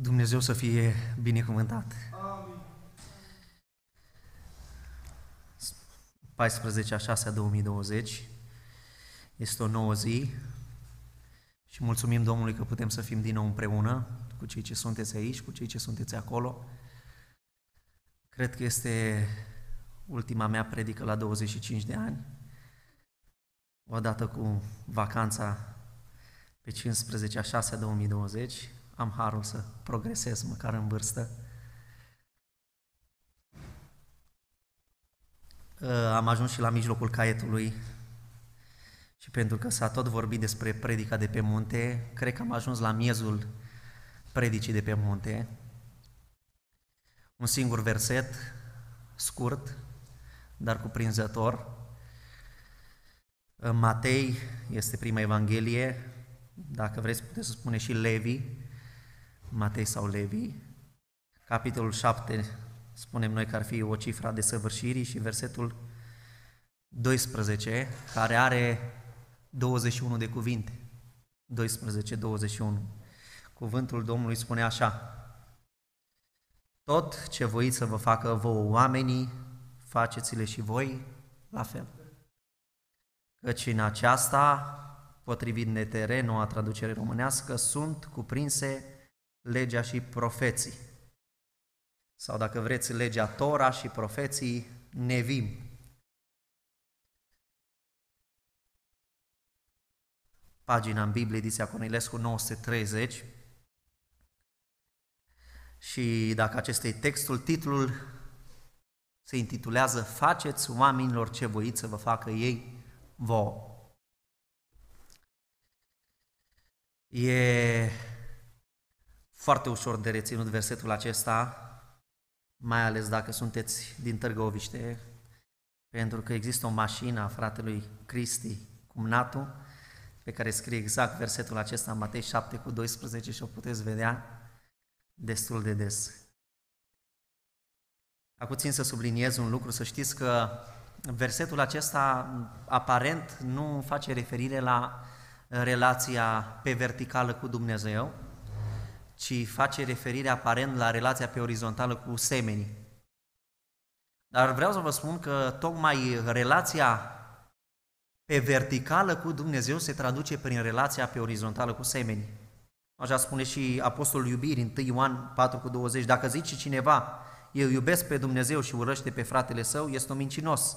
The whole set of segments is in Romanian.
Dumnezeu să fie binecuvântat. 14 a 6 a 2020 este o nouă zi și mulțumim Domnului că putem să fim din nou împreună cu cei ce sunteți aici, cu cei ce sunteți acolo. Cred că este ultima mea predică la 25 de ani, odată cu vacanța pe 15 a 6 a 2020, am harul să progresez măcar în vârstă. Ă, am ajuns și la mijlocul caietului și pentru că s-a tot vorbit despre predica de pe munte, cred că am ajuns la miezul predicii de pe munte. Un singur verset, scurt, dar cuprinzător. Matei este prima evanghelie, dacă vreți puteți să spune și Levi, Matei sau Levi. Capitolul 7 spunem noi că ar fi o cifra de săvârșirii și versetul 12, care are 21 de cuvinte. 12-21. Cuvântul Domnului spune așa, Tot ce voiți să vă facă vouă oamenii, faceți-le și voi la fel. Căci în aceasta, potrivit NTR, noua traducere românească, sunt cuprinse legea și profeții. Sau dacă vreți, legea Tora și profeții Nevim. Pagina în Biblie, ediția Cornilescu 930. Și dacă acesta e textul, titlul se intitulează Faceți oamenilor ce voiți să vă facă ei vouă. E foarte ușor de reținut versetul acesta, mai ales dacă sunteți din Târgoviște, pentru că există o mașină a fratelui Cristi, cumnatul, pe care scrie exact versetul acesta în Matei 7 cu 12 și o puteți vedea destul de des. Acum țin să subliniez un lucru, să știți că versetul acesta aparent nu face referire la relația pe verticală cu Dumnezeu, ci face referire aparent la relația pe orizontală cu semenii. Dar vreau să vă spun că tocmai relația pe verticală cu Dumnezeu se traduce prin relația pe orizontală cu semenii. Așa spune și Apostolul Iubirii în 1 Ioan 4 cu 20. Dacă zice cineva, eu iubesc pe Dumnezeu și urăște pe fratele său, este un mincinos.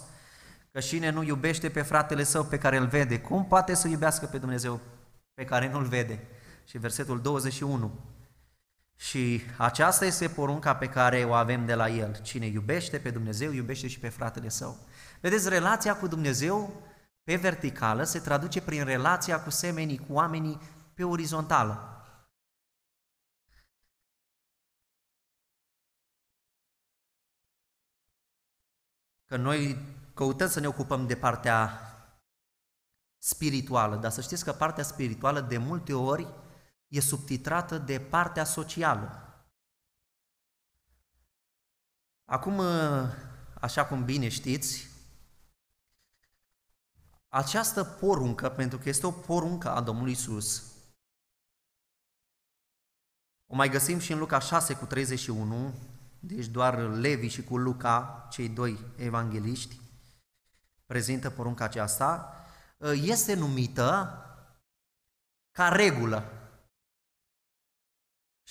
Că cine nu iubește pe fratele său pe care îl vede, cum poate să iubească pe Dumnezeu pe care nu-l vede? Și versetul 21. Și aceasta este porunca pe care o avem de la El. Cine iubește pe Dumnezeu, iubește și pe fratele său. Vedeți, relația cu Dumnezeu pe verticală se traduce prin relația cu semenii, cu oamenii pe orizontală. Că noi căutăm să ne ocupăm de partea spirituală, dar să știți că partea spirituală de multe ori e subtitrată de partea socială. Acum, așa cum bine știți, această poruncă, pentru că este o poruncă a Domnului Isus, o mai găsim și în Luca 6 cu 31, deci doar Levi și cu Luca, cei doi evangeliști, prezintă porunca aceasta, este numită ca regulă.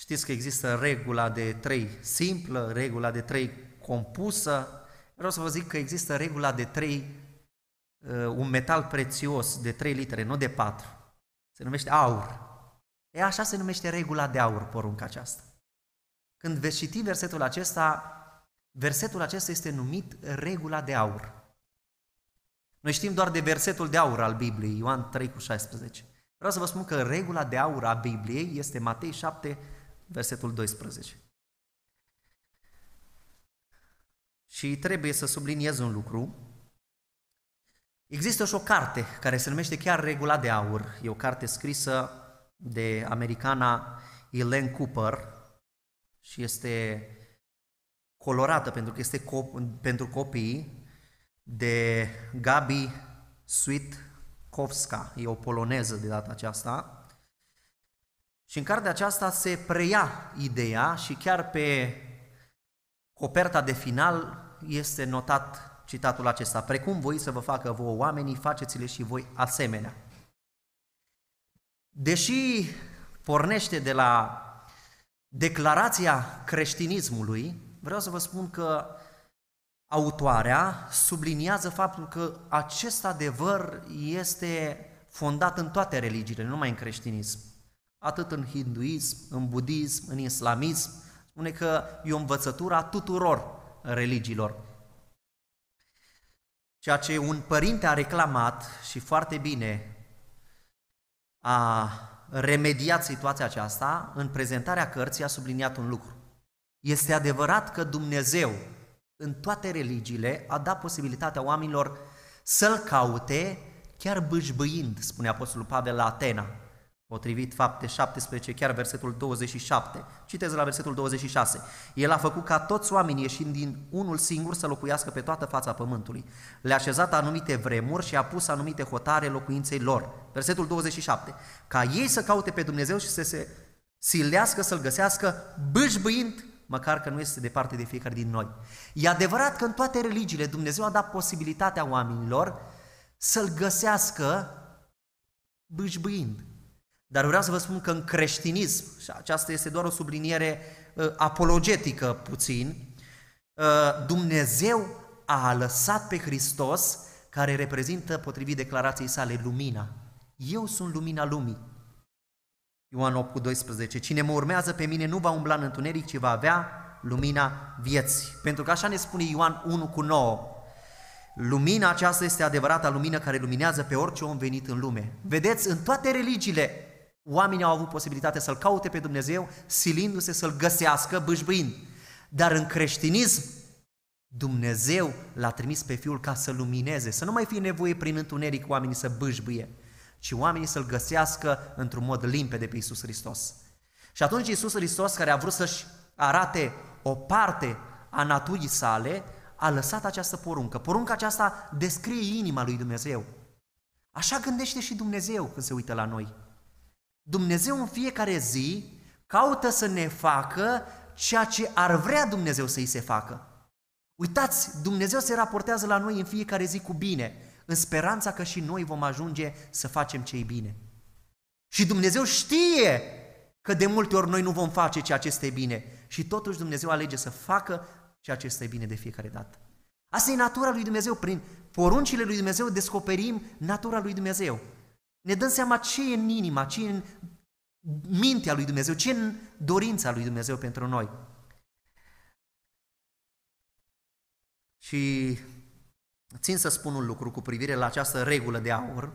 Știți că există regula de trei simplă, regula de trei compusă. Vreau să vă zic că există regula de trei, uh, un metal prețios de trei litere, nu de patru. Se numește aur. E așa se numește regula de aur, porunca aceasta. Când veți citi versetul acesta, versetul acesta este numit regula de aur. Noi știm doar de versetul de aur al Bibliei, Ioan 3 cu 16. Vreau să vă spun că regula de aur a Bibliei este Matei 7, versetul 12. Și trebuie să subliniez un lucru. Există și o carte care se numește chiar Regula de Aur. E o carte scrisă de americana Elaine Cooper și este colorată pentru că este co- pentru copii de Gabi Sweetkovska, e o poloneză de data aceasta Și în cartea aceasta se preia ideea și chiar pe coperta de final este notat citatul acesta, precum voi să vă facă vouă oamenii, faceți-le și voi asemenea. Deși pornește de la declarația creștinismului, vreau să vă spun că autoarea subliniază faptul că acest adevăr este fondat în toate religiile, nu numai în creștinism. Atât în hinduism, în budism, în islamism, spune că e o învățătură a tuturor religiilor. Ceea ce un părinte a reclamat și foarte bine a remediat situația aceasta, în prezentarea cărții a subliniat un lucru. Este adevărat că Dumnezeu, în toate religiile, a dat posibilitatea oamenilor să-L caute chiar bâșbâind, spune Apostolul Pavel la Atena, potrivit fapte 17, chiar versetul 27. Citez la versetul 26. El a făcut ca toți oamenii ieșind din unul singur să locuiască pe toată fața pământului. Le-a așezat anumite vremuri și a pus anumite hotare locuinței lor. Versetul 27. Ca ei să caute pe Dumnezeu și să se silească să-L găsească bâșbâind măcar că nu este departe de fiecare din noi. E adevărat că în toate religiile Dumnezeu a dat posibilitatea oamenilor să-L găsească bâșbâind. Dar vreau să vă spun că în creștinism, și aceasta este doar o subliniere uh, apologetică puțin, uh, Dumnezeu a lăsat pe Hristos, care reprezintă, potrivit declarației sale, lumina. Eu sunt lumina lumii. Ioan 8 cu 12. Cine mă urmează pe mine nu va umbla în întuneric, ci va avea lumina vieții. Pentru că așa ne spune Ioan 1 cu 9. Lumina aceasta este adevărata lumină care luminează pe orice om venit în lume. Vedeți, în toate religiile, oamenii au avut posibilitatea să-L caute pe Dumnezeu, silindu-se să-L găsească, bâșbâind. Dar în creștinism, Dumnezeu l-a trimis pe Fiul ca să lumineze, să nu mai fie nevoie prin întuneric oamenii să bâșbâie, ci oamenii să-L găsească într-un mod limpede pe Iisus Hristos. Și atunci Iisus Hristos, care a vrut să-și arate o parte a naturii sale, a lăsat această poruncă. Porunca aceasta descrie inima lui Dumnezeu. Așa gândește și Dumnezeu când se uită la noi. Dumnezeu în fiecare zi caută să ne facă ceea ce ar vrea Dumnezeu să-i se facă. Uitați, Dumnezeu se raportează la noi în fiecare zi cu bine, în speranța că și noi vom ajunge să facem ce bine. Și Dumnezeu știe că de multe ori noi nu vom face ceea ce este bine și totuși Dumnezeu alege să facă ceea ce este bine de fiecare dată. Asta e natura lui Dumnezeu. Prin poruncile lui Dumnezeu descoperim natura lui Dumnezeu. Ne dăm seama ce e în inima, ce e în mintea lui Dumnezeu, ce e în dorința lui Dumnezeu pentru noi. Și țin să spun un lucru cu privire la această regulă de aur.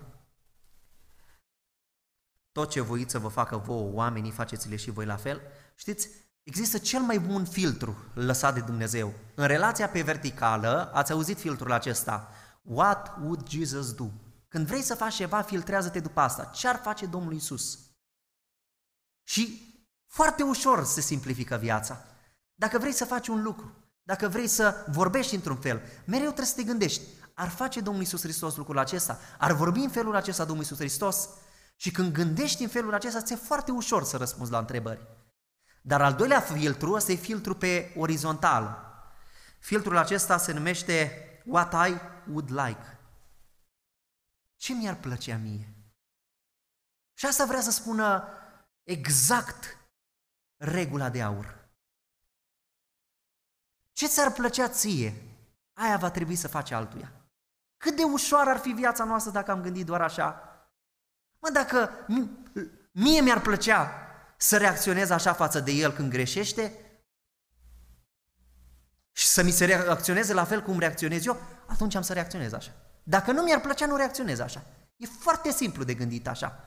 Tot ce voiți să vă facă vouă oamenii, faceți-le și voi la fel. Știți, există cel mai bun filtru lăsat de Dumnezeu. În relația pe verticală, ați auzit filtrul acesta. What would Jesus do? Când vrei să faci ceva, filtrează-te după asta. Ce ar face Domnul Isus? Și foarte ușor se simplifică viața. Dacă vrei să faci un lucru, dacă vrei să vorbești într-un fel, mereu trebuie să te gândești, ar face Domnul Isus Hristos lucrul acesta? Ar vorbi în felul acesta Domnul Isus Hristos? Și când gândești în felul acesta, ți-e foarte ușor să răspunzi la întrebări. Dar al doilea filtru, ăsta e filtru pe orizontal. Filtrul acesta se numește What I Would Like. Ce mi-ar plăcea mie? Și asta vrea să spună exact regula de aur. Ce ți-ar plăcea ție? Aia va trebui să faci altuia. Cât de ușoară ar fi viața noastră dacă am gândit doar așa? Mă, dacă mie mi-ar plăcea să reacționez așa față de el când greșește și să mi se reacționeze la fel cum reacționez eu, atunci am să reacționez așa. Dacă nu mi-ar plăcea, nu reacționez așa. E foarte simplu de gândit așa.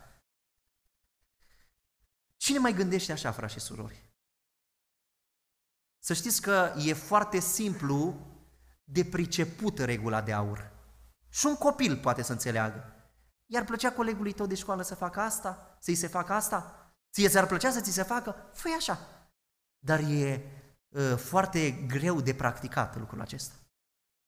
Cine mai gândește așa, frați și surori? Să știți că e foarte simplu de priceput regula de aur. Și un copil poate să înțeleagă. Iar plăcea colegului tău de școală să facă asta? Să-i se facă asta? Ție ți-ar plăcea să ți se facă? fă așa. Dar e uh, foarte greu de practicat lucrul acesta.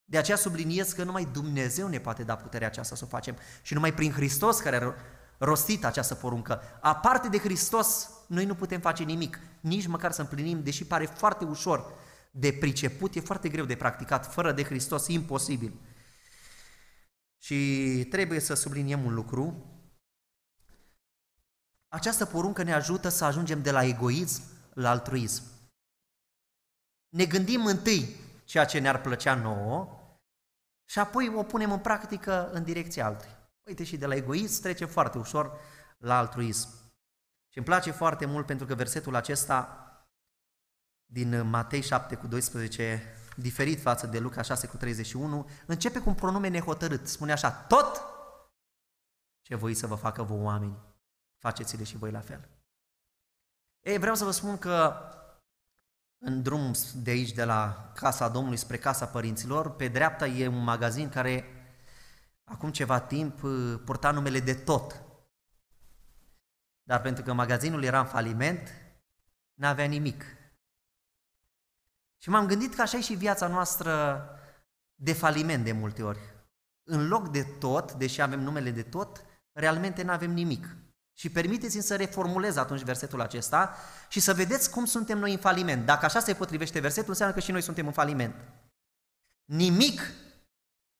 De aceea subliniez că numai Dumnezeu ne poate da puterea aceasta să o facem și numai prin Hristos care a rostit această poruncă. Aparte de Hristos, noi nu putem face nimic, nici măcar să împlinim, deși pare foarte ușor de priceput, e foarte greu de practicat, fără de Hristos, imposibil. Și trebuie să subliniem un lucru. Această poruncă ne ajută să ajungem de la egoism la altruism. Ne gândim întâi ceea ce ne-ar plăcea nouă și apoi o punem în practică în direcția altuia. Uite, și de la egoism trece foarte ușor la altruism. Și îmi place foarte mult pentru că versetul acesta din Matei 7 cu 12, diferit față de Luca 6 cu 31, începe cu un pronume nehotărât. Spune așa, tot ce voi să vă facă vouă oameni, faceți-le și voi la fel. Ei, vreau să vă spun că în drum de aici, de la casa Domnului spre casa părinților, pe dreapta e un magazin care acum ceva timp uh, purta numele de tot. Dar pentru că magazinul era în faliment, n-avea nimic. Și m-am gândit că așa e și viața noastră de faliment de multe ori. În loc de tot, deși avem numele de tot, realmente nu avem nimic. Și permiteți-mi să reformulez atunci versetul acesta și să vedeți cum suntem noi în faliment. Dacă așa se potrivește versetul, înseamnă că și noi suntem în faliment. Nimic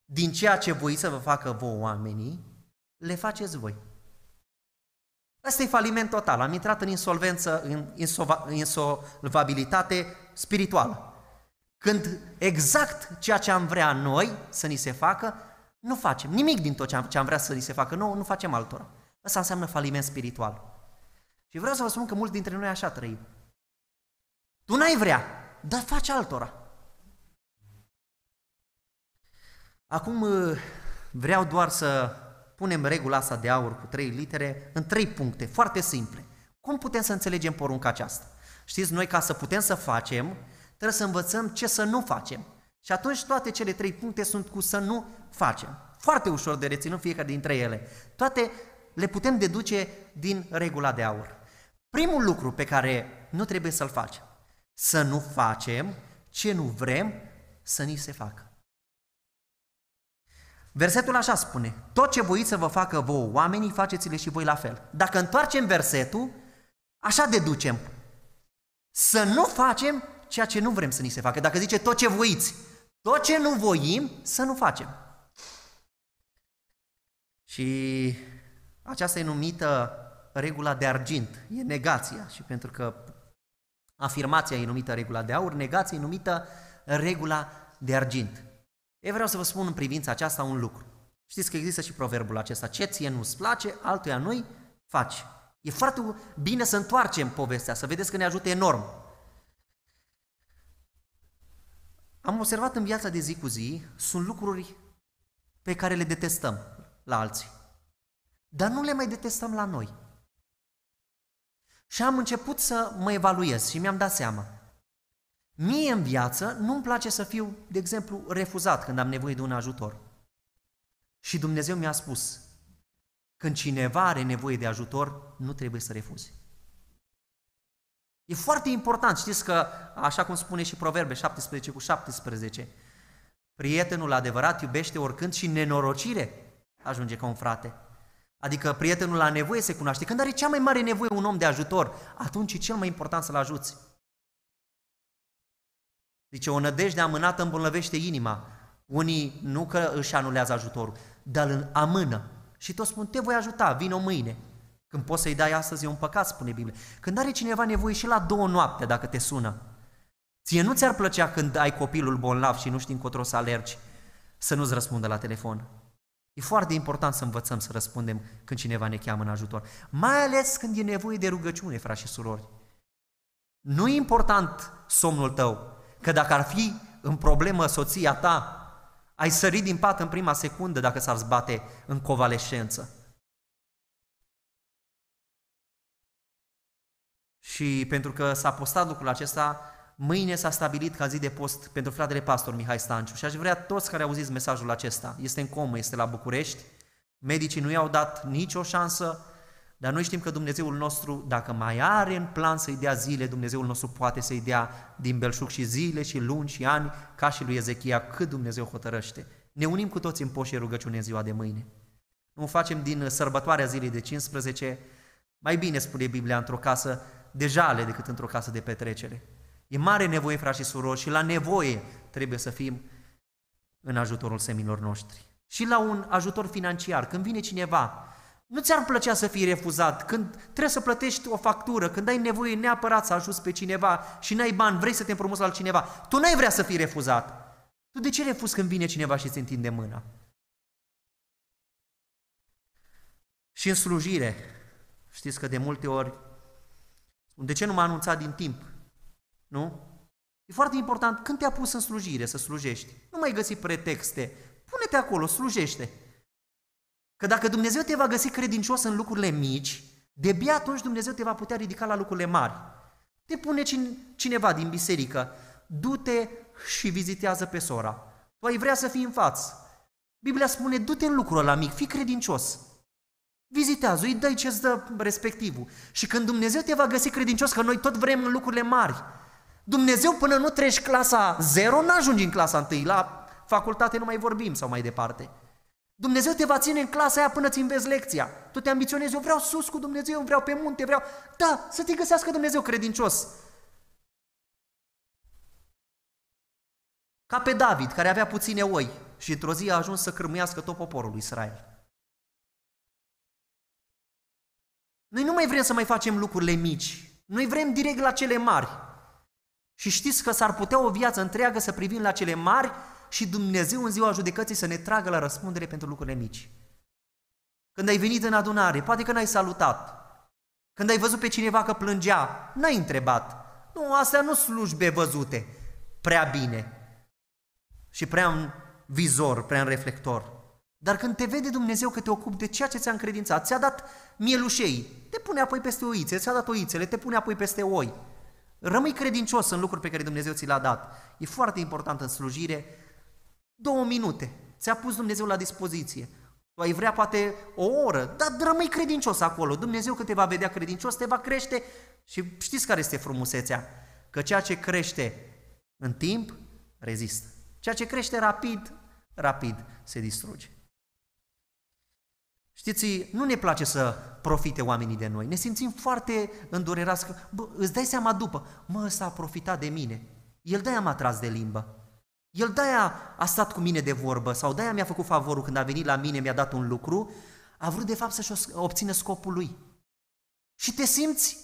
din ceea ce voi să vă facă vouă oamenii, le faceți voi. Asta e faliment total. Am intrat în insolvență, în insolvabilitate spirituală. Când exact ceea ce am vrea noi să ni se facă, nu facem. Nimic din tot ce am vrea să ni se facă nouă, nu facem altora. Asta înseamnă faliment spiritual. Și vreau să vă spun că mulți dintre noi așa trăim. Tu n-ai vrea, dar faci altora. Acum uh, vreau doar să punem regula asta de aur cu trei litere în trei puncte, foarte simple. Cum putem să înțelegem porunca aceasta? Știți, noi ca să putem să facem, trebuie să învățăm ce să nu facem. Și atunci toate cele trei puncte sunt cu să nu facem. Foarte ușor de reținut fiecare dintre ele. Toate le putem deduce din regula de aur. Primul lucru pe care nu trebuie să-l facem, să nu facem ce nu vrem să ni se facă. Versetul așa spune, tot ce voiți să vă facă vouă oamenii, faceți-le și voi la fel. Dacă întoarcem versetul, așa deducem, să nu facem ceea ce nu vrem să ni se facă. Dacă zice tot ce voiți, tot ce nu voim, să nu facem. Și aceasta e numită regula de argint, e negația și pentru că afirmația e numită regula de aur, negația e numită regula de argint. Eu vreau să vă spun în privința aceasta un lucru. Știți că există și proverbul acesta, ce ție nu-ți place, altuia nu-i faci. E foarte bine să întoarcem povestea, să vedeți că ne ajută enorm. Am observat în viața de zi cu zi, sunt lucruri pe care le detestăm la alții. Dar nu le mai detestăm la noi. Și am început să mă evaluez și mi-am dat seama. Mie în viață nu-mi place să fiu, de exemplu, refuzat când am nevoie de un ajutor. Și Dumnezeu mi-a spus, când cineva are nevoie de ajutor, nu trebuie să refuzi. E foarte important, știți că, așa cum spune și Proverbe 17 cu 17, prietenul adevărat iubește oricând și nenorocire ajunge ca un frate. Adică prietenul la nevoie se cunoaște. Când are cea mai mare nevoie un om de ajutor, atunci e cel mai important să-l ajuți. Zice, o nădejde amânată îmbolnăvește inima. Unii nu că își anulează ajutorul, dar îl amână. Și toți spun, te voi ajuta, vin o mâine. Când poți să-i dai astăzi e un păcat, spune Biblia. Când are cineva nevoie și la două noapte, dacă te sună. Ție nu ți-ar plăcea când ai copilul bolnav și nu știi încotro să alergi, să nu-ți răspundă la telefon. E foarte important să învățăm să răspundem când cineva ne cheamă în ajutor. Mai ales când e nevoie de rugăciune, frați și surori. Nu e important somnul tău, că dacă ar fi în problemă soția ta, ai sărit din pat în prima secundă dacă s-ar zbate în convalescență. Și pentru că s-a postat lucrul acesta, Mâine s-a stabilit ca zi de post pentru fratele pastor Mihai Stanciu și aș vrea toți care auziți mesajul acesta, este în comă, este la București, medicii nu i-au dat nicio șansă, dar noi știm că Dumnezeul nostru, dacă mai are în plan să-i dea zile, Dumnezeul nostru poate să-i dea din belșug și zile și luni și ani, ca și lui Ezechia, cât Dumnezeu hotărăște. Ne unim cu toți în poșe rugăciune în ziua de mâine. Nu facem din sărbătoarea zilei de 15, mai bine spune Biblia într-o casă, de jale decât într-o casă de petrecere. E mare nevoie, frați și surori, și la nevoie trebuie să fim în ajutorul seminilor noștri. Și la un ajutor financiar, când vine cineva, nu ți-ar plăcea să fii refuzat, când trebuie să plătești o factură, când ai nevoie neapărat să ajuți pe cineva și n-ai bani, vrei să te împrumuți la altcineva, tu n-ai vrea să fii refuzat. Tu de ce refuzi când vine cineva și îți întinde mâna? Și în slujire, știți că de multe ori, de ce nu m-a anunțat din timp? Nu? E foarte important când te-a pus în slujire să slujești. Nu mai găsi pretexte. Pune-te acolo, slujește. Că dacă Dumnezeu te va găsi credincios în lucrurile mici, de atunci Dumnezeu te va putea ridica la lucrurile mari. Te pune cineva din biserică, du-te și vizitează pe sora. Tu ai vrea să fii în față. Biblia spune, du-te în lucrul ăla mic, fii credincios. Vizitează, îi dai ce-ți dă respectivul. Și când Dumnezeu te va găsi credincios, că noi tot vrem în lucrurile mari, Dumnezeu până nu treci clasa 0, n-ajungi în clasa 1, la facultate nu mai vorbim sau mai departe. Dumnezeu te va ține în clasa aia până ți înveți lecția. Tu te ambiționezi, eu vreau sus cu Dumnezeu, eu vreau pe munte, vreau... Da, să te găsească Dumnezeu credincios. Ca pe David, care avea puține oi și într-o zi a ajuns să cârmuiască tot poporul lui Israel. Noi nu mai vrem să mai facem lucrurile mici. Noi vrem direct la cele mari. Și știți că s-ar putea o viață întreagă să privim la cele mari și Dumnezeu în ziua judecății să ne tragă la răspundere pentru lucrurile mici. Când ai venit în adunare, poate că n-ai salutat. Când ai văzut pe cineva că plângea, n-ai întrebat. Nu, astea nu slujbe văzute prea bine și prea în vizor, prea în reflector. Dar când te vede Dumnezeu că te ocupi de ceea ce ți-a încredințat, ți-a dat mielușei, te pune apoi peste oițe, ți-a dat oițele, te pune apoi peste oi. Rămâi credincios în lucruri pe care Dumnezeu ți le-a dat. E foarte important în slujire. Două minute. Ți-a pus Dumnezeu la dispoziție. Tu ai vrea poate o oră, dar rămâi credincios acolo. Dumnezeu când te va vedea credincios, te va crește și știți care este frumusețea? Că ceea ce crește în timp, rezistă. Ceea ce crește rapid, rapid se distruge. Știți, nu ne place să profite oamenii de noi. Ne simțim foarte îndurerați că, bă, îți dai seama după, mă, ăsta a profitat de mine. El de-aia m-a tras de limbă. El de-aia a stat cu mine de vorbă sau de-aia mi-a făcut favorul când a venit la mine, mi-a dat un lucru, a vrut de fapt să-și obțină scopul lui. Și te simți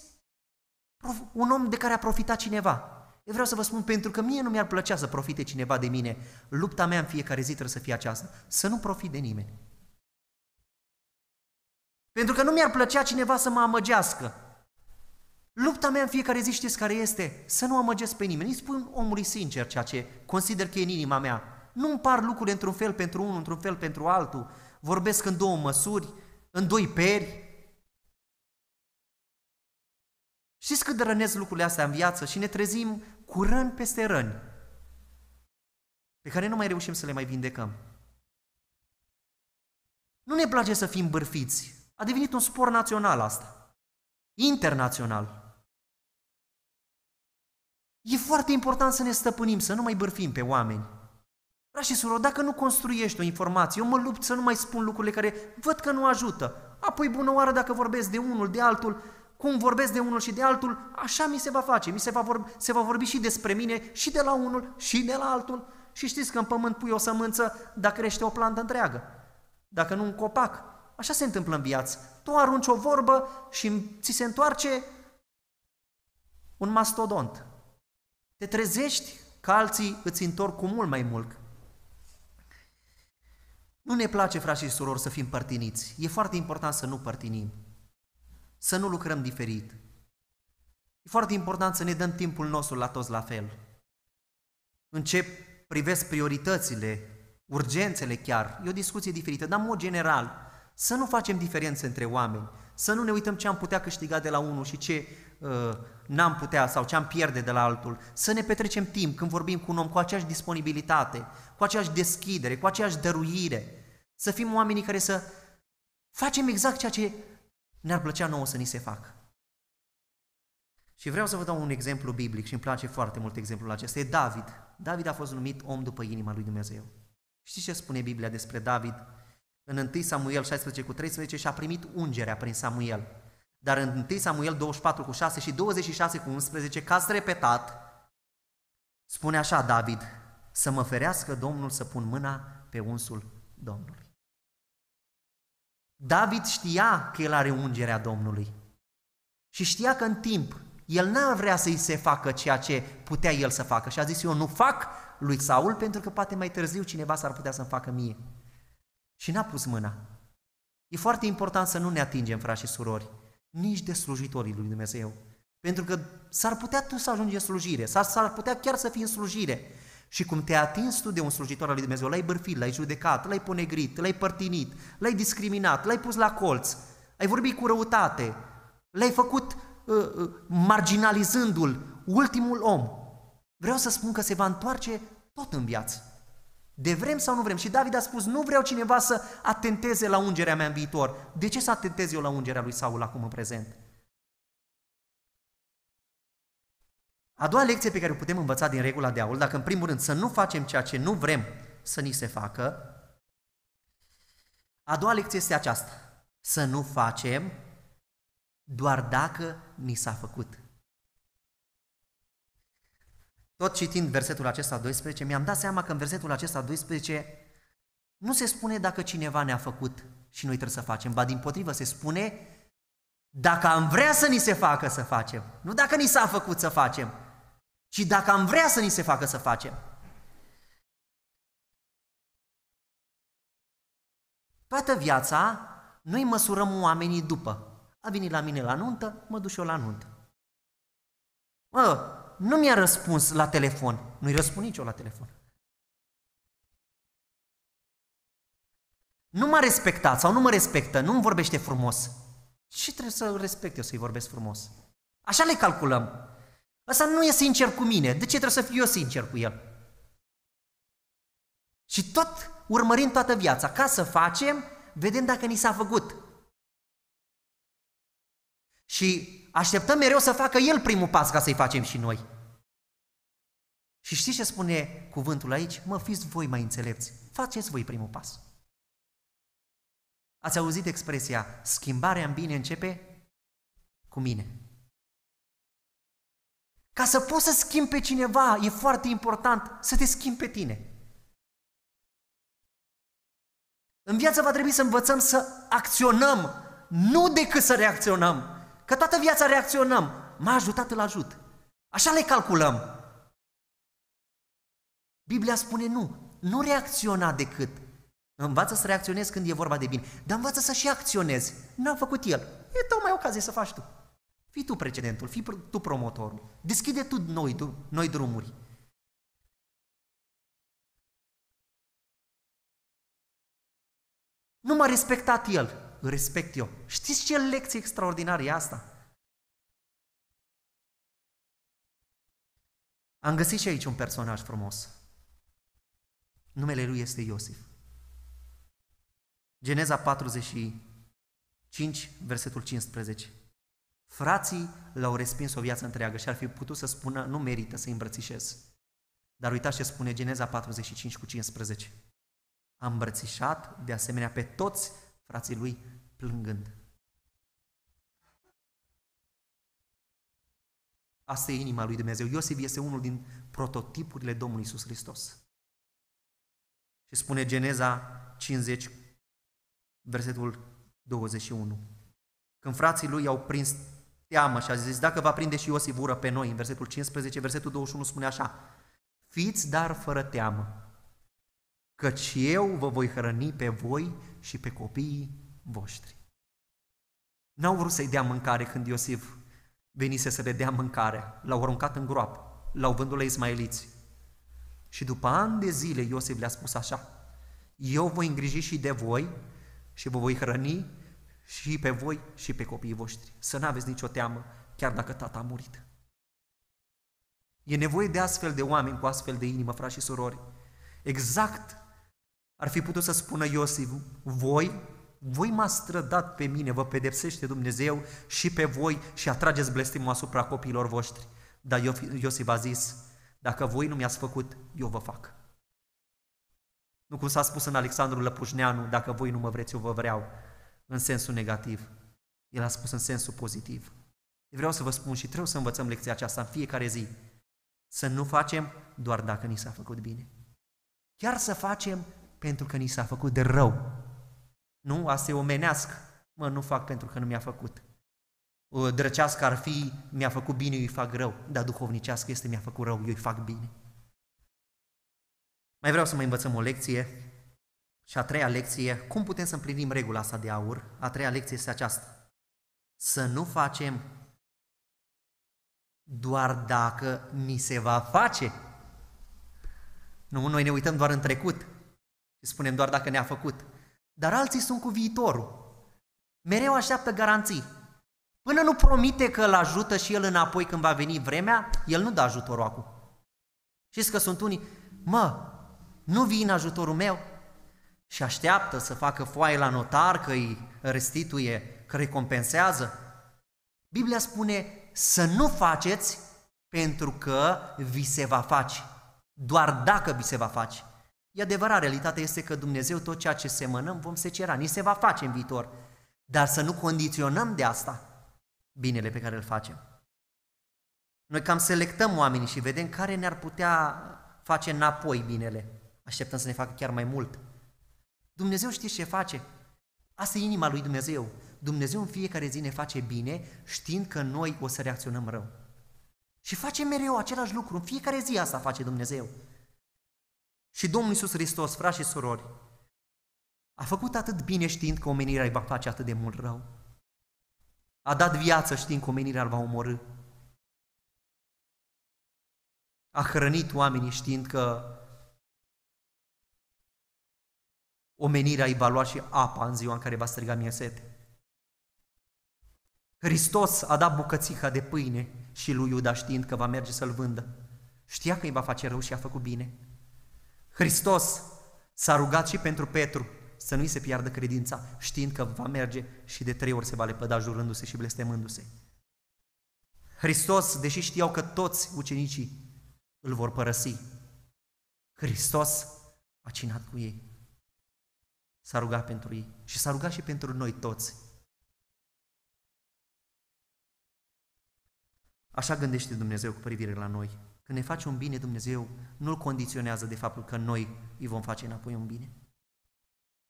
un om de care a profitat cineva. Eu vreau să vă spun, pentru că mie nu mi-ar plăcea să profite cineva de mine, lupta mea în fiecare zi trebuie să fie aceasta, să nu profit de nimeni. Pentru că nu mi-ar plăcea cineva să mă amăgească. Lupta mea în fiecare zi știți care este? Să nu amăgesc pe nimeni. Îi spun omului sincer ceea ce consider că e în inima mea. Nu împar lucrurile într-un fel pentru unul, într-un fel pentru altul. Vorbesc în două măsuri, în doi peri. Știți cât de rănesc lucrurile astea în viață și ne trezim cu răni peste răni, pe care nu mai reușim să le mai vindecăm. Nu ne place să fim bârfiți, a devenit un spor național asta. Internațional. E foarte important să ne stăpânim, să nu mai bârfim pe oameni. Frați și surori, dacă nu construiești o informație, eu mă lupt să nu mai spun lucrurile care văd că nu ajută. Apoi, bună oară, dacă vorbesc de unul, de altul, cum vorbesc de unul și de altul, așa mi se va face. Mi se va, vorbi, se va vorbi și despre mine, și de la unul, și de la altul. Și știți că în pământ pui o sămânță, dar crește o plantă întreagă. Dacă nu un copac, Așa se întâmplă în viață. Tu arunci o vorbă și ți se întoarce un mastodont. Te trezești că alții îți întorc cu mult mai mult. Nu ne place, frați și surori, să fim părtiniți. E foarte important să nu părtinim. Să nu lucrăm diferit. E foarte important să ne dăm timpul nostru la toți la fel. În ce privesc prioritățile, urgențele chiar, e o discuție diferită, dar în mod general, să nu facem diferențe între oameni, să nu ne uităm ce am putea câștiga de la unul și ce uh, n-am putea sau ce am pierde de la altul, să ne petrecem timp când vorbim cu un om cu aceeași disponibilitate, cu aceeași deschidere, cu aceeași dăruire, să fim oamenii care să facem exact ceea ce ne-ar plăcea nouă să ni se facă. Și vreau să vă dau un exemplu biblic și îmi place foarte mult exemplul acesta. E David. David a fost numit om după inima lui Dumnezeu. Știți ce spune Biblia despre David? În 1 Samuel 16 cu 13 și a primit ungerea prin Samuel. Dar în 1 Samuel 24 cu 6 și 26 cu 11, caz repetat, spune așa David, să mă ferească Domnul să pun mâna pe unsul Domnului. David știa că el are ungerea Domnului și știa că în timp el n-ar vrea să-i se facă ceea ce putea el să facă și a zis eu nu fac lui Saul pentru că poate mai târziu cineva s-ar putea să-mi facă mie. Și n-a pus mâna. E foarte important să nu ne atingem, frați și surori, nici de slujitorii lui Dumnezeu. Pentru că s-ar putea tu să ajungi în slujire, s-ar, s-ar putea chiar să fii în slujire. Și cum te-ai atins tu de un slujitor al lui Dumnezeu, l-ai bărfit, l-ai judecat, l-ai ponegrit, l-ai părtinit, l-ai discriminat, l-ai pus la colț, ai vorbit cu răutate, l-ai făcut uh, uh, marginalizându-l, ultimul om. Vreau să spun că se va întoarce tot în viață. De vrem sau nu vrem. Și David a spus, nu vreau cineva să atenteze la ungerea mea în viitor. De ce să atentez eu la ungerea lui Saul acum în prezent? A doua lecție pe care o putem învăța din regula de aul, dacă în primul rând să nu facem ceea ce nu vrem să ni se facă, a doua lecție este aceasta, să nu facem doar dacă ni s-a făcut. Tot citind versetul acesta 12, mi-am dat seama că în versetul acesta 12 nu se spune dacă cineva ne-a făcut și noi trebuie să facem, ba din potrivă se spune dacă am vrea să ni se facă să facem, nu dacă ni s-a făcut să facem, ci dacă am vrea să ni se facă să facem. Toată viața noi măsurăm oamenii după. A venit la mine la nuntă, mă duc și eu la nuntă. Mă, nu mi-a răspuns la telefon. Nu-i răspund nici eu la telefon. Nu m-a respectat sau nu mă respectă, nu-mi vorbește frumos. Ce trebuie să respect eu să-i vorbesc frumos? Așa le calculăm. Ăsta nu e sincer cu mine. De ce trebuie să fiu eu sincer cu el? Și tot urmărim toată viața. Ca să facem, vedem dacă ni s-a făcut. Și așteptăm mereu să facă El primul pas ca să-i facem și noi. Și știți ce spune cuvântul aici? Mă, fiți voi mai înțelepți, faceți voi primul pas. Ați auzit expresia, schimbarea în bine începe cu mine. Ca să poți să schimbi pe cineva, e foarte important să te schimbi pe tine. În viață va trebui să învățăm să acționăm, nu decât să reacționăm. Că toată viața reacționăm. M-a ajutat, îl ajut. Așa le calculăm. Biblia spune nu. Nu reacționa decât. Învață să reacționezi când e vorba de bine, dar învață să și acționezi. N-a făcut el. E tocmai ocazie să faci tu. Fii tu precedentul, fii tu promotorul. Deschide tu noi, noi drumuri. Nu m-a respectat el îl respect eu. Știți ce lecție extraordinară e asta? Am găsit și aici un personaj frumos. Numele lui este Iosif. Geneza 45, versetul 15. Frații l-au respins o viață întreagă și ar fi putut să spună nu merită să-i îmbrățișez. Dar uitați ce spune Geneza 45 cu 15. A îmbrățișat de asemenea pe toți frații lui plângând. Asta e inima lui Dumnezeu. Iosif este unul din prototipurile Domnului Isus Hristos. Și spune Geneza 50, versetul 21. Când frații lui au prins teamă și a zis, dacă va prinde și Iosif ură pe noi, în versetul 15, versetul 21 spune așa, fiți dar fără teamă, căci eu vă voi hrăni pe voi și pe copiii voștri. N-au vrut să-i dea mâncare când Iosif venise să le dea mâncare. L-au aruncat în groapă, l-au vândut la ismaeliți. Și după ani de zile Iosif le-a spus așa, eu voi îngriji și de voi și vă voi hrăni și pe voi și pe copiii voștri. Să nu aveți nicio teamă, chiar dacă tata a murit. E nevoie de astfel de oameni cu astfel de inimă, frați și surori. Exact ar fi putut să spună Iosif, voi, voi m-ați strădat pe mine, vă pedepsește Dumnezeu și pe voi și atrageți blestemul asupra copiilor voștri. Dar Iosif a zis, dacă voi nu mi-ați făcut, eu vă fac. Nu cum s-a spus în Alexandru Lăpușneanu, dacă voi nu mă vreți, eu vă vreau, în sensul negativ. El a spus în sensul pozitiv. Vreau să vă spun și trebuie să învățăm lecția aceasta în fiecare zi. Să nu facem doar dacă ni s-a făcut bine. Chiar să facem pentru că ni s-a făcut de rău. Nu? Asta e omenească. Mă, nu fac pentru că nu mi-a făcut. O drăcească ar fi, mi-a făcut bine, eu îi fac rău. Dar duhovnicească este, mi-a făcut rău, eu îi fac bine. Mai vreau să mai învățăm o lecție. Și a treia lecție, cum putem să împlinim regula asta de aur? A treia lecție este aceasta. Să nu facem doar dacă ni se va face. Nu, noi ne uităm doar în trecut și spunem doar dacă ne-a făcut. Dar alții sunt cu viitorul. Mereu așteaptă garanții. Până nu promite că îl ajută și el înapoi când va veni vremea, el nu dă ajutorul acum. Știți că sunt unii, mă, nu vii în ajutorul meu? Și așteaptă să facă foaie la notar, că îi restituie, că recompensează. Biblia spune să nu faceți pentru că vi se va face. Doar dacă vi se va face. E adevărat, realitatea este că Dumnezeu tot ceea ce semănăm vom secera, ni se va face în viitor. Dar să nu condiționăm de asta binele pe care îl facem. Noi cam selectăm oamenii și vedem care ne-ar putea face înapoi binele. Așteptăm să ne facă chiar mai mult. Dumnezeu știe ce face. Asta e inima lui Dumnezeu. Dumnezeu în fiecare zi ne face bine, știind că noi o să reacționăm rău. Și face mereu același lucru. În fiecare zi asta face Dumnezeu. Și Domnul Iisus Hristos, frați și surori, a făcut atât bine știind că omenirea îi va face atât de mult rău. A dat viață știind că omenirea îl va omorâ. A hrănit oamenii știind că omenirea îi va lua și apa în ziua în care va striga mie sete. Hristos a dat bucățica de pâine și lui Iuda știind că va merge să-l vândă. Știa că îi va face rău și a făcut bine. Hristos s-a rugat și pentru Petru să nu-i se piardă credința, știind că va merge și de trei ori se va lepăda jurându-se și blestemându-se. Hristos, deși știau că toți ucenicii îl vor părăsi, Hristos a cinat cu ei. S-a rugat pentru ei și s-a rugat și pentru noi toți. Așa gândește Dumnezeu cu privire la noi. Când ne face un bine, Dumnezeu nu-L condiționează de faptul că noi îi vom face înapoi un bine.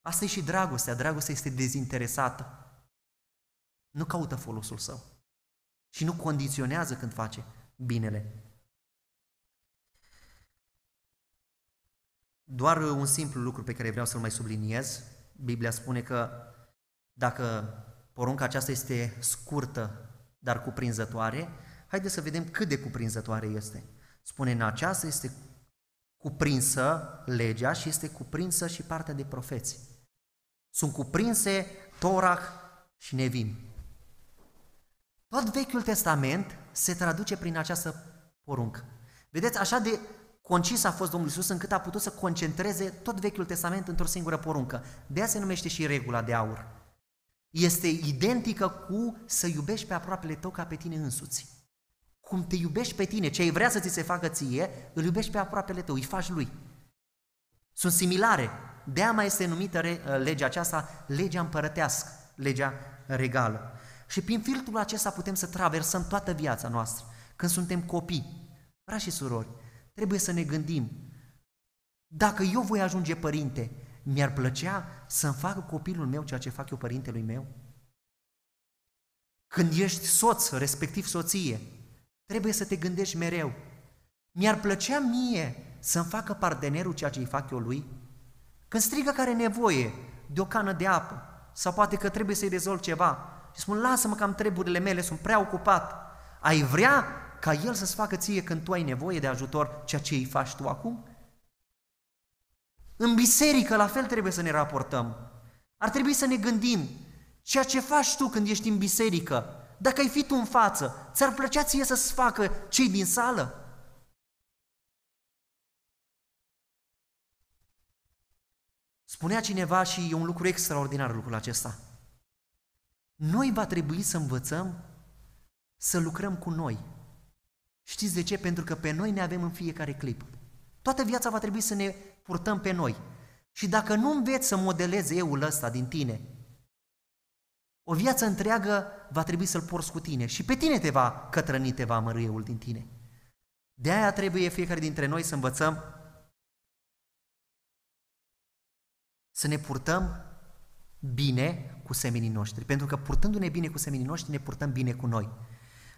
Asta e și dragostea. Dragostea este dezinteresată. Nu caută folosul său. Și nu condiționează când face binele. Doar un simplu lucru pe care vreau să-l mai subliniez. Biblia spune că dacă porunca aceasta este scurtă, dar cuprinzătoare, haideți să vedem cât de cuprinzătoare este. Spune, în aceasta este cuprinsă legea și este cuprinsă și partea de profeți. Sunt cuprinse Torah și Nevim. Tot Vechiul Testament se traduce prin această poruncă. Vedeți, așa de concis a fost Domnul Iisus încât a putut să concentreze tot Vechiul Testament într-o singură poruncă. De aia se numește și regula de aur. Este identică cu să iubești pe aproapele tău ca pe tine însuți. Cum te iubești pe tine, ce ai vrea să ți se facă ție, îl iubești pe aproapele tău, îi faci lui. Sunt similare. De aia mai este numită legea aceasta legea împărătească, legea regală. Și prin filtrul acesta putem să traversăm toată viața noastră. Când suntem copii, frați și surori, trebuie să ne gândim, dacă eu voi ajunge părinte, mi-ar plăcea să-mi facă copilul meu ceea ce fac eu părintelui meu? Când ești soț, respectiv soție, Trebuie să te gândești mereu. Mi-ar plăcea mie să-mi facă partenerul ceea ce îi fac eu lui? Când strigă care nevoie de o cană de apă sau poate că trebuie să-i rezolv ceva și spun, lasă-mă că am treburile mele, sunt prea ocupat. Ai vrea ca el să-ți facă ție când tu ai nevoie de ajutor ceea ce îi faci tu acum? În biserică la fel trebuie să ne raportăm. Ar trebui să ne gândim ceea ce faci tu când ești în biserică, dacă ai fi tu în față, ți-ar plăcea ție să-ți facă cei din sală? Spunea cineva și e un lucru extraordinar lucrul acesta. Noi va trebui să învățăm să lucrăm cu noi. Știți de ce? Pentru că pe noi ne avem în fiecare clip. Toată viața va trebui să ne purtăm pe noi. Și dacă nu înveți să modelezi euul ăsta din tine, O viață întreagă va trebui să-L porți cu tine și pe tine te va cătrăni, te va amărâi Euul din tine. De aia trebuie fiecare dintre noi să învățăm să ne purtăm bine cu semenii noștri. Pentru că purtându-ne bine cu semenii noștri, ne purtăm bine cu noi.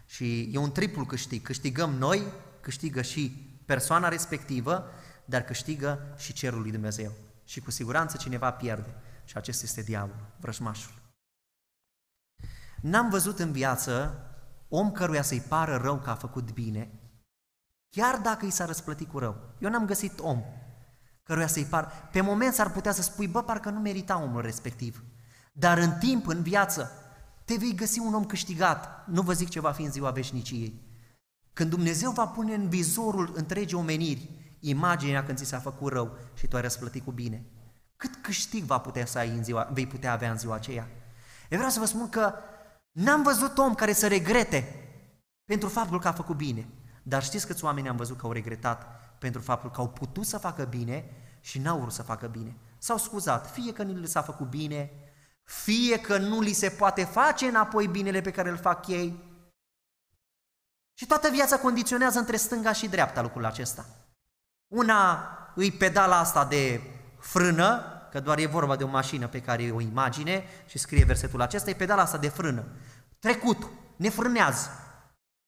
Și e un triplu câștig. Câștigăm noi, câștigă și persoana respectivă, dar câștigă și cerul lui Dumnezeu. Și cu siguranță cineva pierde. Și acesta este diavolul, vrăjmașul. N-am văzut în viață om căruia să-i pară rău că a făcut bine, chiar dacă i s-a răsplătit cu rău. Eu n-am găsit om căruia să-i pară. Pe moment s-ar putea să spui, bă, parcă nu merita omul respectiv. Dar în timp, în viață, te vei găsi un om câștigat. Nu vă zic ce va fi în ziua veșniciei. Când Dumnezeu va pune în vizorul întregii omeniri imaginea când ți s-a făcut rău și tu ai răsplătit cu bine, cât câștig va putea să ai în ziua, vei putea avea în ziua aceea? Eu vreau să vă spun că n-am văzut om care să regrete pentru faptul că a făcut bine. Dar știți câți oameni am văzut că au regretat pentru faptul că au putut să facă bine și n-au vrut să facă bine. S-au scuzat, fie că nu li s-a făcut bine, fie că nu li se poate face înapoi binele pe care îl fac ei. Și toată viața condiționează între stânga și dreapta lucrul acesta. Una îi pedala asta de frână, că doar e vorba de o mașină pe care e o imagine și scrie versetul acesta, e pedala asta de frână. Trecut, ne frânează.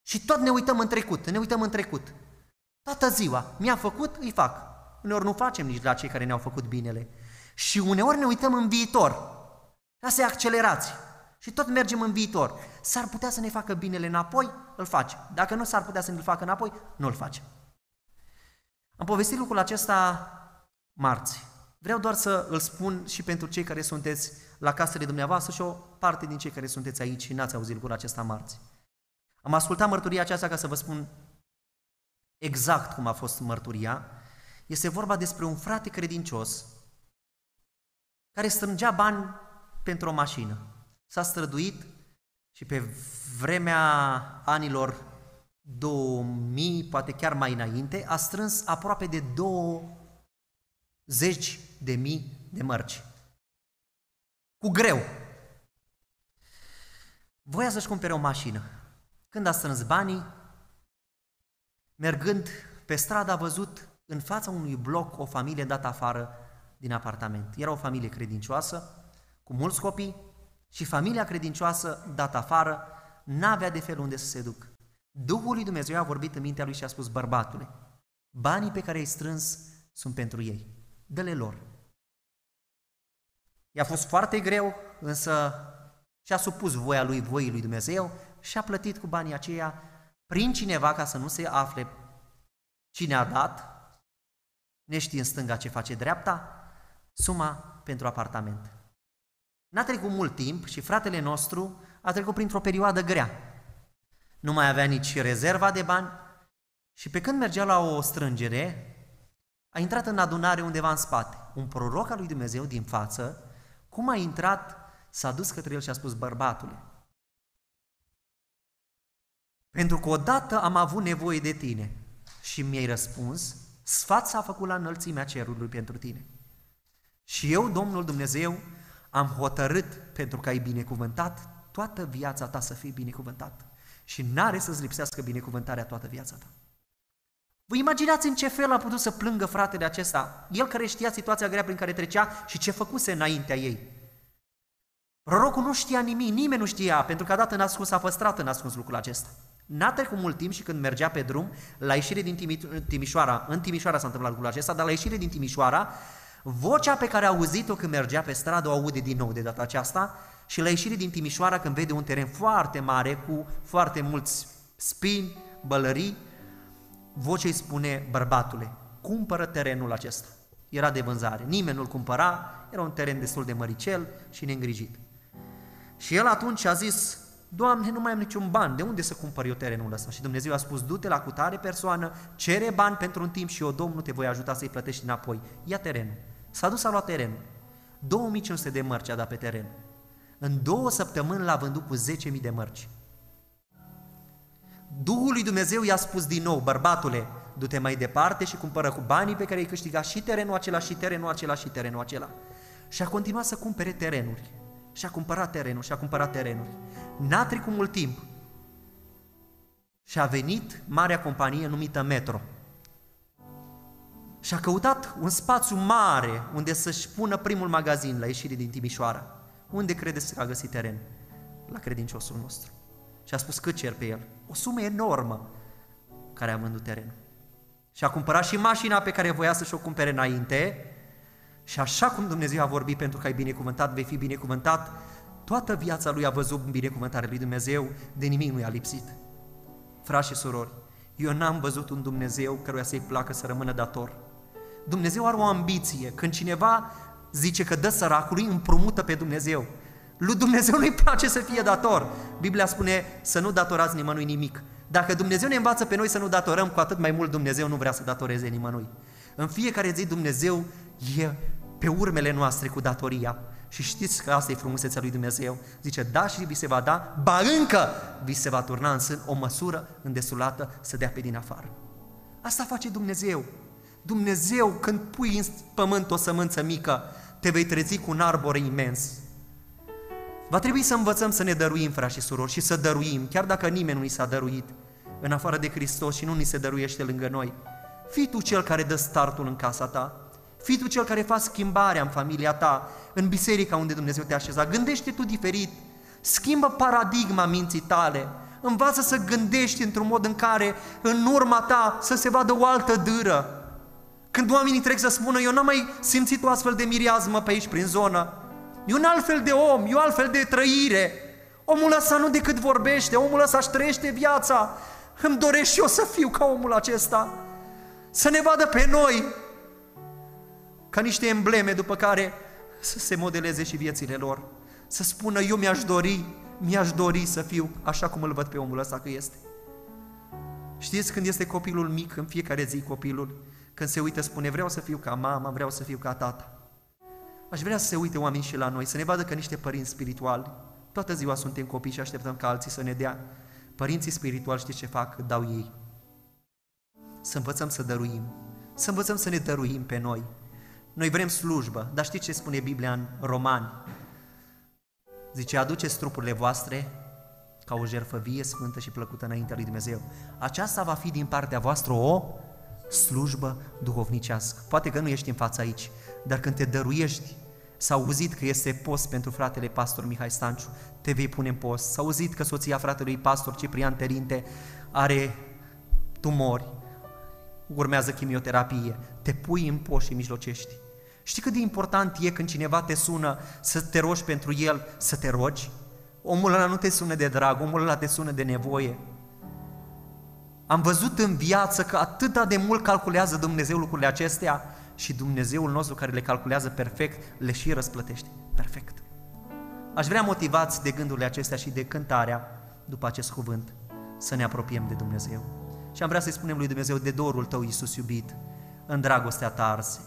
Și tot ne uităm în trecut, ne uităm în trecut. Toată ziua, mi-a făcut, îi fac. Uneori nu facem nici la cei care ne-au făcut binele. Și uneori ne uităm în viitor. Asta e accelerație. Și tot mergem în viitor. S-ar putea să ne facă binele înapoi, îl facem. Dacă nu s-ar putea să ne facă înapoi, nu îl facem. Am povestit lucrul acesta marți. Vreau doar să îl spun și pentru cei care sunteți la casele dumneavoastră și o parte din cei care sunteți aici și n-ați auzit lucrul acesta marți. Am ascultat mărturia aceasta ca să vă spun exact cum a fost mărturia. Este vorba despre un frate credincios care strângea bani pentru o mașină. S-a străduit și pe vremea anilor 2000, poate chiar mai înainte, a strâns aproape de două zeci de mii de mărci. Cu greu. Voia să-și cumpere o mașină. Când a strâns banii, mergând pe stradă, a văzut în fața unui bloc o familie dată afară din apartament. Era o familie credincioasă, cu mulți copii, și familia credincioasă dată afară n-avea de fel unde să se ducă. Duhul lui Dumnezeu a vorbit în mintea lui și a spus, bărbatule, banii pe care ai strâns sunt pentru ei, dă-le lor. I-a fost foarte greu, însă și-a supus voia lui, voii lui Dumnezeu și a plătit cu banii aceia prin cineva ca să nu se afle cine a dat, neștiind stânga ce face dreapta, suma pentru apartament. N-a trecut mult timp și fratele nostru a trecut printr-o perioadă grea. Nu mai avea nici rezerva de bani și pe când mergea la o strângere, a intrat în adunare undeva în spate. Un proroc al lui Dumnezeu din față, cum a intrat, s-a dus către el și a spus, bărbatule, pentru că odată am avut nevoie de tine și mi-ai răspuns, sfat s-a făcut la înălțimea cerului pentru tine. Și eu, Domnul Dumnezeu, am hotărât pentru că ai binecuvântat toată viața ta să fie binecuvântat. Și n-are să-ți lipsească binecuvântarea toată viața ta. Vă imaginați în ce fel a putut să plângă fratele acesta, el care știa situația grea prin care trecea și ce făcuse înaintea ei. Prorocul nu știa nimic, nimeni nu știa, pentru că a dat în ascuns, a păstrat în ascuns lucrul acesta. N-a trecut mult timp și când mergea pe drum, la ieșire din Timișoara, în Timișoara s-a întâmplat lucrul acesta, dar la ieșire din Timișoara, vocea pe care a auzit-o când mergea pe stradă o aude din nou de data aceasta și la ieșire din Timișoara când vede un teren foarte mare cu foarte mulți spini, bălării, vocea îi spune, bărbatule, cumpără terenul acesta. Era de vânzare, nimeni nu-l cumpăra, era un teren destul de măricel și neîngrijit. Și el atunci a zis, Doamne, nu mai am niciun ban, de unde să cumpăr eu terenul ăsta? Și Dumnezeu a spus, du-te la cutare persoană, cere bani pentru un timp și eu, Domnul, te voi ajuta să-i plătești înapoi. Ia terenul. S-a dus, a luat terenul. 2500 de mărci a dat pe teren. În două săptămâni l-a vândut cu 10.000 de mărci. Duhul lui Dumnezeu i-a spus din nou, bărbatule, du-te mai departe și cumpără cu banii pe care îi câștiga și terenul acela, și terenul acela, și terenul acela. Și a continuat să cumpere terenuri Și a cumpărat terenul, și a cumpărat terenuri. N-a trecut mult timp. Și a venit marea companie numită Metro. Și a căutat un spațiu mare unde să-și pună primul magazin la ieșire din Timișoara. Unde credeți că a găsit teren? La credinciosul nostru. Și a spus cât cer pe el. O sumă enormă care a vândut terenul. Și a cumpărat și mașina pe care voia să-și o cumpere înainte și așa cum Dumnezeu a vorbit pentru că ai binecuvântat, vei fi binecuvântat, toată viața lui a văzut binecuvântarea lui Dumnezeu, de nimic nu i-a lipsit. Frați și surori, eu n-am văzut un Dumnezeu căruia să-i placă să rămână dator. Dumnezeu are o ambiție. Când cineva zice că dă săracului, împrumută pe Dumnezeu. Lui Dumnezeu nu-i place să fie dator. Biblia spune să nu datorați nimănui nimic. Dacă Dumnezeu ne învață pe noi să nu datorăm, cu atât mai mult Dumnezeu nu vrea să datoreze nimănui. În fiecare zi Dumnezeu e pe urmele noastre cu datoria. Și știți că asta e frumusețea lui Dumnezeu. Zice, da și vi se va da, ba încă vi se va turna în sân o măsură îndesulată să dea pe din afară. Asta face Dumnezeu. Dumnezeu, când pui în pământ o sămânță mică, te vei trezi cu un arbore imens. Va trebui să învățăm să ne dăruim, frați și surori, și să dăruim, chiar dacă nimeni nu ni s-a dăruit în afară de Hristos și nu ni se dăruiește lângă noi. Fii tu cel care dă startul în casa ta, fii tu cel care faci schimbarea în familia ta, în biserica unde Dumnezeu te-a așezat. Gândește tu diferit, schimbă paradigma minții tale, învață să gândești într-un mod în care în urma ta să se vadă o altă dâră, când oamenii trec să spună, eu n-am mai simțit o astfel de miriazmă pe aici, prin zonă. E un alt fel de om, e un alt fel de trăire. Omul ăsta nu decât vorbește, omul ăsta își trăiește viața. Îmi doresc și eu să fiu ca omul acesta. Să ne vadă pe noi ca niște embleme după care să se modeleze și viețile lor. Să spună, eu mi-aș dori, mi-aș dori să fiu așa cum îl văd pe omul ăsta că este. Știți când este copilul mic, în fiecare zi copilul, când se uită, spune, vreau să fiu ca mama, vreau să fiu ca tata. Aș vrea să se uite oamenii și la noi, să ne vadă că niște părinți spirituali, toată ziua suntem copii și așteptăm ca alții să ne dea. Părinții spirituali știți ce fac? Dau ei. Să învățăm să dăruim. Să învățăm să ne dăruim pe noi. Noi vrem slujbă, dar știți ce spune Biblia în Romani? Zice, aduceți trupurile voastre ca o jertfă vie, sfântă și plăcută înaintea lui Dumnezeu. Aceasta va fi din partea voastră o slujbă duhovnicească. Poate că nu ești în fața aici, dar când te dăruiești, s-a auzit că este post pentru fratele pastor Mihai Stanciu, te vei pune în post. S-a auzit că soția fratelui pastor Ciprian Terinte are tumori, urmează chimioterapie, te pui în post și mijlocești. Știi cât de important e când cineva te sună să te rogi pentru el, să te rogi? Omul ăla nu te sună de drag, omul ăla te sună de nevoie. Am văzut în viață că atât de mult calculează Dumnezeu lucrurile acestea și Dumnezeul nostru care le calculează perfect, le și răsplătește perfect. Aș vrea motivați de gândurile acestea și de cântarea după acest cuvânt să ne apropiem de Dumnezeu. Și am vrea să-i spunem lui Dumnezeu de dorul tău, Iisus iubit, în dragostea ta arse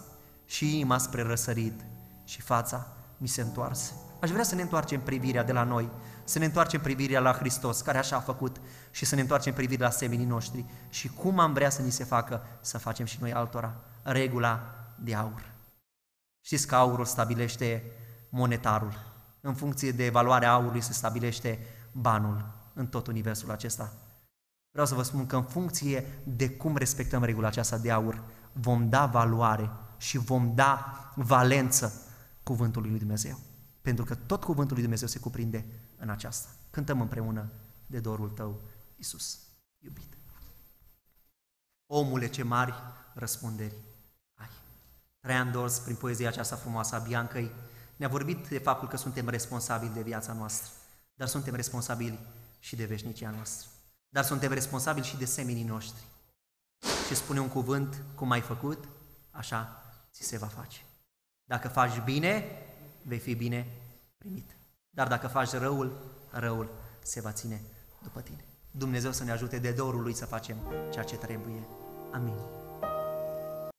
și inima spre răsărit și fața mi se întoarse. Aș vrea să ne întoarcem privirea de la noi să ne întoarcem privirea la Hristos, care așa a făcut, și să ne întoarcem privirea la semenii noștri și cum am vrea să ni se facă să facem și noi altora. Regula de aur. Știți că aurul stabilește monetarul. În funcție de valoarea aurului se stabilește banul în tot universul acesta. Vreau să vă spun că în funcție de cum respectăm regula aceasta de aur, vom da valoare și vom da valență cuvântului lui Dumnezeu. Pentru că tot cuvântul lui Dumnezeu se cuprinde în aceasta. Cântăm împreună de dorul tău, Isus, iubit. Omule, ce mari răspunderi ai. Traian Dors, prin poezia aceasta frumoasă a Biancăi, ne-a vorbit de faptul că suntem responsabili de viața noastră, dar suntem responsabili și de veșnicia noastră. Dar suntem responsabili și de seminii noștri. Și spune un cuvânt, cum ai făcut, așa ți se va face. Dacă faci bine, vei fi bine primit. Dar dacă faci răul, răul se va ține după tine. Dumnezeu să ne ajute de dorul Lui să facem ceea ce trebuie. Amin.